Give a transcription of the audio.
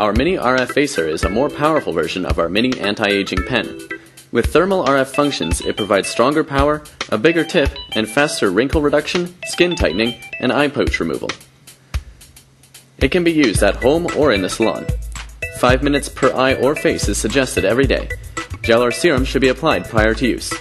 Our Mini RF Facer is a more powerful version of our Mini anti-aging pen. With thermal RF functions, it provides stronger power, a bigger tip, and faster wrinkle reduction, skin tightening, and eye poach removal. It can be used at home or in the salon. 5 minutes per eye or face is suggested every day. Gel or serum should be applied prior to use.